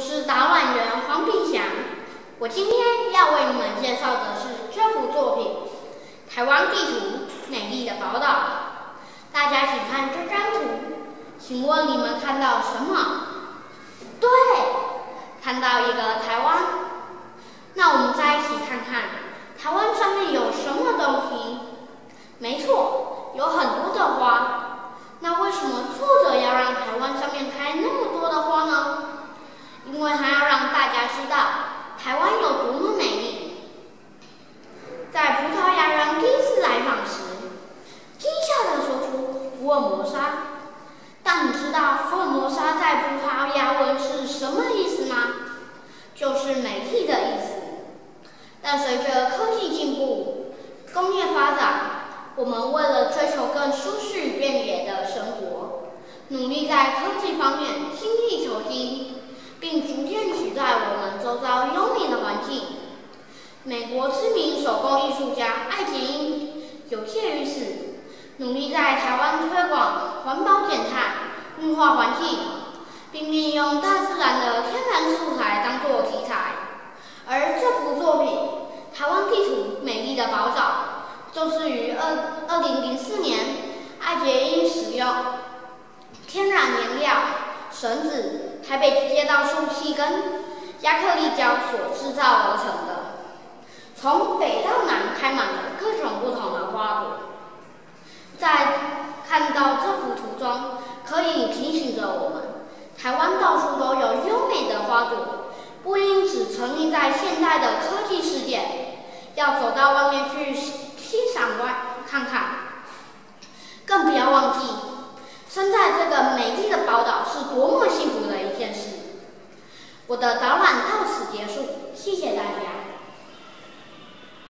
我是导览员黄炳祥，我今天要为你们介绍的是这幅作品《台湾地图：美丽的宝岛》。大家请看这张图，请问你们看到什么？对，看到一个台湾。那我们再一起看看台湾上面有什么东西？没错，有很多的花。那为什么作者要让台湾上面开那么多的花呢？因为他要让大家知道台湾有多么美丽。在葡萄牙人第一次来访时，惊吓地说出“福尔摩沙”。但你知道“福尔摩沙”在葡萄牙文是什么意思吗？就是美丽的意思。但随着科技进步、工业发展，我们为了追求更舒适与便捷的生活，努力在科技方面精益求精。并逐渐取代我们周遭优美的环境。美国知名手工艺术家艾杰因有鉴于此，努力在台湾推广环保减碳、绿化环境，并利用大自然的天然素材当作题材。而这幅作品《台湾地图：美丽的宝岛》，就是于二二零零四年，艾杰因使用天然颜料。绳子、台北街道树气根亚克力胶所制造而成的，从北到南开满了各种不同的花朵。在看到这幅图中，可以提醒着我们：台湾到处都有优美的花朵，不应只沉溺在现代的科技世界，要走到外面去欣赏、外看看，更不要忘记。生在这个美丽的宝岛是多么幸福的一件事！我的导